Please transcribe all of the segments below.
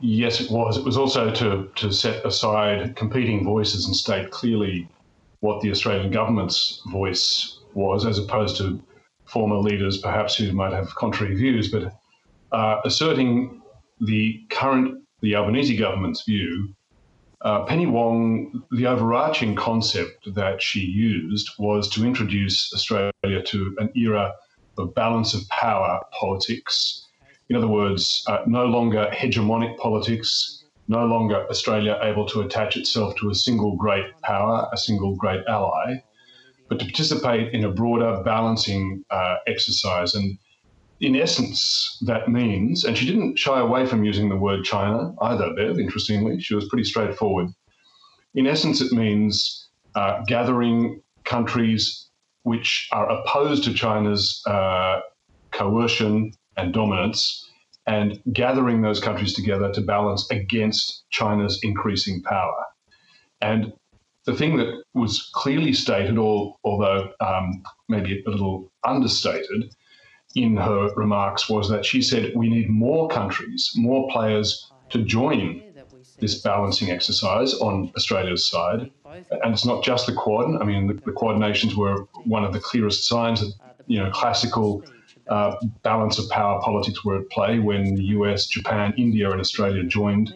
yes, it was. It was also to, to set aside competing voices and state clearly what the Australian government's voice was, as opposed to former leaders perhaps who might have contrary views, but uh, asserting the current, the Albanese government's view. Uh, Penny Wong, the overarching concept that she used was to introduce Australia to an era of balance of power politics in other words, uh, no longer hegemonic politics, no longer Australia able to attach itself to a single great power, a single great ally, but to participate in a broader balancing uh, exercise. And in essence, that means, and she didn't shy away from using the word China either, Bev, interestingly, she was pretty straightforward. In essence, it means uh, gathering countries which are opposed to China's uh, coercion and dominance and gathering those countries together to balance against China's increasing power. And the thing that was clearly stated, although um, maybe a little understated, in her remarks was that she said we need more countries, more players to join this balancing exercise on Australia's side. And it's not just the Quad. I mean, the, the Quad nations were one of the clearest signs that, you know, classical uh, balance of power politics were at play when the US, Japan, India, and Australia joined.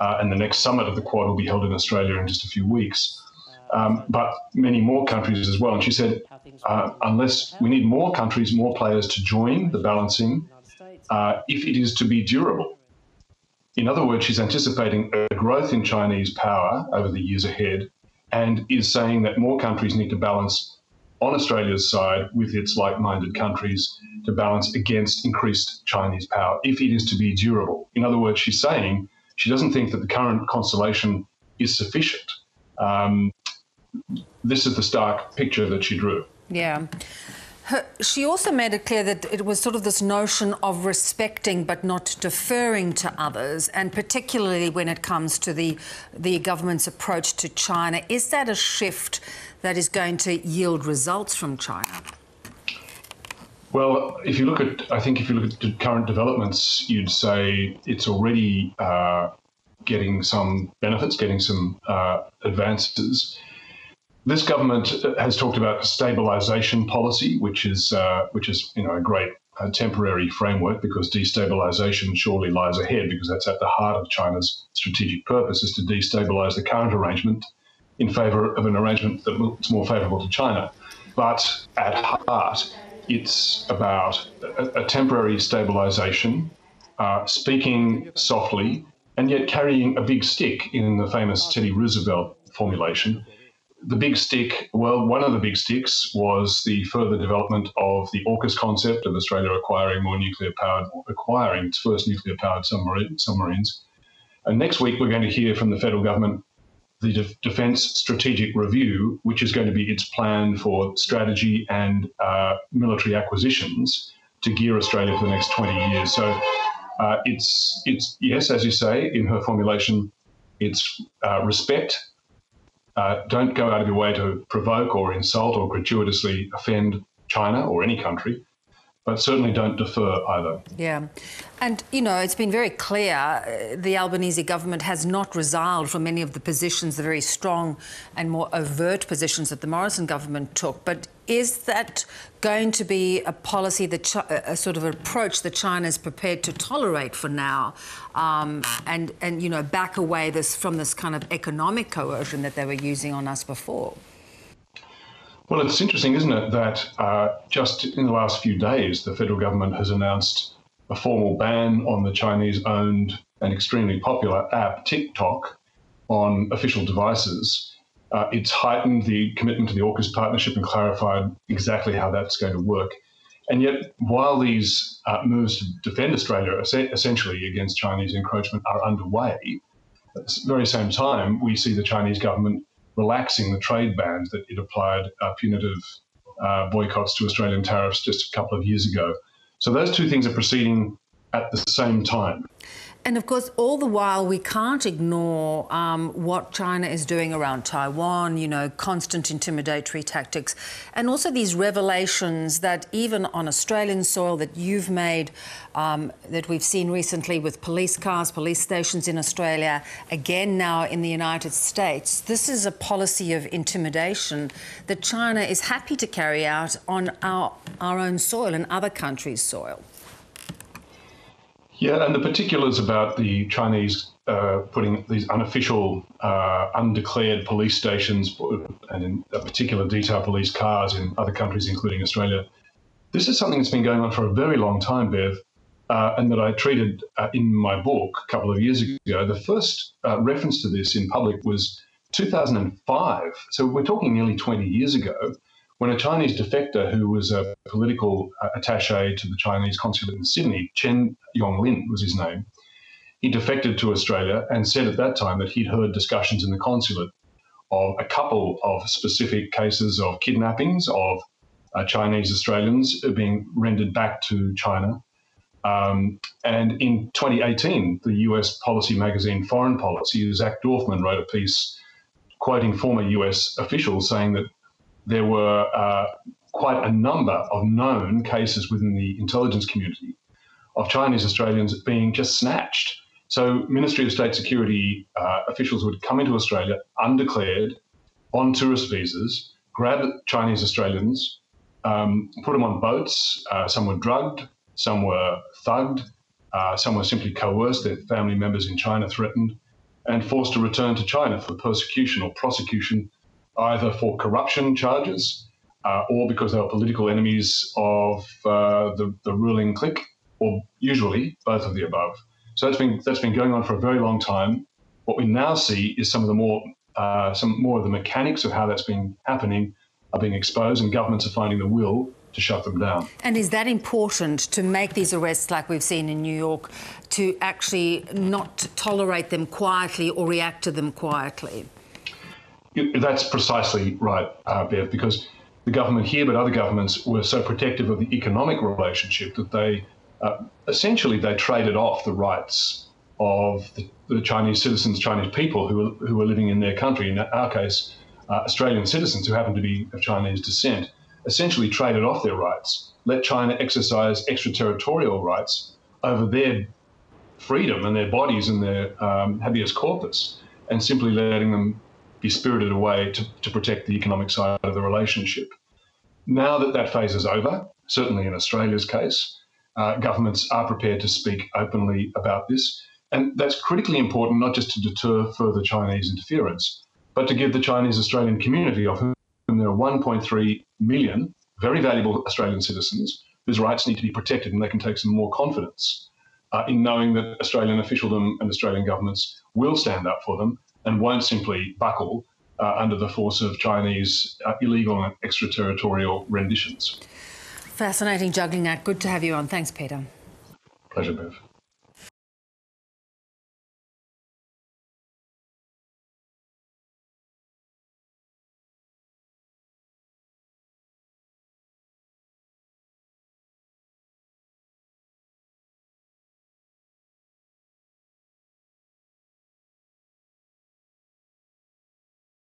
Uh, and the next summit of the Quad will be held in Australia in just a few weeks. Um, but many more countries as well. And she said, uh, unless we need more countries, more players to join the balancing, uh, if it is to be durable. In other words, she's anticipating a growth in Chinese power over the years ahead and is saying that more countries need to balance on Australia's side with its like minded countries to balance against increased Chinese power if it is to be durable. In other words, she's saying she doesn't think that the current constellation is sufficient. Um, this is the stark picture that she drew. Yeah. Her, she also made it clear that it was sort of this notion of respecting but not deferring to others, and particularly when it comes to the, the government's approach to China. Is that a shift that is going to yield results from China? Well, if you look at, I think if you look at the current developments, you'd say it's already uh, getting some benefits, getting some uh, advances. This government has talked about stabilisation policy, which is uh, which is you know a great uh, temporary framework because destabilisation surely lies ahead because that's at the heart of China's strategic purpose is to destabilise the current arrangement in favour of an arrangement that's more favourable to China. But at heart, it's about a, a temporary stabilisation, uh, speaking softly, and yet carrying a big stick in the famous Teddy Roosevelt formulation the big stick, well, one of the big sticks was the further development of the AUKUS concept of Australia acquiring more nuclear powered, acquiring its first nuclear powered submarine, submarines. And next week, we're going to hear from the federal government the De- Defence Strategic Review, which is going to be its plan for strategy and uh, military acquisitions to gear Australia for the next 20 years. So uh, it's, it's, yes, as you say, in her formulation, it's uh, respect uh, don't go out of your way to provoke or insult or gratuitously offend China or any country but certainly don't defer either. Yeah. And, you know, it's been very clear uh, the Albanese government has not resiled from many of the positions, the very strong and more overt positions that the Morrison government took. But is that going to be a policy, that a sort of approach that China is prepared to tolerate for now um, and, and, you know, back away this from this kind of economic coercion that they were using on us before? Well, it's interesting, isn't it, that uh, just in the last few days, the federal government has announced a formal ban on the Chinese owned and extremely popular app TikTok on official devices. Uh, it's heightened the commitment to the AUKUS partnership and clarified exactly how that's going to work. And yet, while these uh, moves to defend Australia essentially against Chinese encroachment are underway, at the very same time, we see the Chinese government relaxing the trade bans that it applied uh, punitive uh, boycotts to Australian tariffs just a couple of years ago. So those two things are proceeding at the same time. And of course, all the while, we can't ignore um, what China is doing around Taiwan, you know, constant intimidatory tactics, and also these revelations that even on Australian soil that you've made, um, that we've seen recently with police cars, police stations in Australia, again now in the United States, this is a policy of intimidation that China is happy to carry out on our, our own soil and other countries' soil. Yeah, and the particulars about the Chinese uh, putting these unofficial, uh, undeclared police stations and in particular detail police cars in other countries, including Australia. This is something that's been going on for a very long time, Bev, uh, and that I treated uh, in my book a couple of years ago. The first uh, reference to this in public was 2005. So we're talking nearly 20 years ago when a Chinese defector who was a political uh, attache to the Chinese consulate in Sydney, Chen Yonglin was his name, he defected to Australia and said at that time that he'd heard discussions in the consulate of a couple of specific cases of kidnappings of uh, Chinese Australians being rendered back to China. Um, and in 2018, the US policy magazine Foreign Policy, Zach Dorfman wrote a piece quoting former US officials saying that there were uh, quite a number of known cases within the intelligence community of Chinese Australians being just snatched. So, Ministry of State Security uh, officials would come into Australia undeclared on tourist visas, grab Chinese Australians, um, put them on boats. Uh, some were drugged, some were thugged, uh, some were simply coerced, their family members in China threatened, and forced to return to China for persecution or prosecution either for corruption charges uh, or because they were political enemies of uh, the, the ruling clique, or usually both of the above. So that's been that's been going on for a very long time. What we now see is some of the more uh, some more of the mechanics of how that's been happening are being exposed, and governments are finding the will to shut them down. And is that important to make these arrests like we've seen in New York, to actually not tolerate them quietly or react to them quietly? That's precisely right, uh, Bev, because the government here, but other governments, were so protective of the economic relationship that they uh, essentially they traded off the rights of the, the, Chinese citizens, Chinese people who were, who were living in their country. In our case, uh, Australian citizens who happen to be of Chinese descent, essentially traded off their rights, let China exercise extraterritorial rights over their freedom and their bodies and their um, habeas corpus, and simply letting them be spirited away to, to protect the economic side of the relationship. Now that that phase is over, certainly in Australia's case, uh, governments are prepared to speak openly about this. And that's critically important, not just to deter further Chinese interference, but to give the Chinese Australian community, of whom there are 1.3 million very valuable Australian citizens, whose rights need to be protected, and they can take some more confidence uh, in knowing that Australian officialdom and Australian governments will stand up for them and won't simply buckle uh, under the force of Chinese uh, illegal and extraterritorial renditions. Fascinating juggling act. Good to have you on. Thanks, Peter. Pleasure, Bev.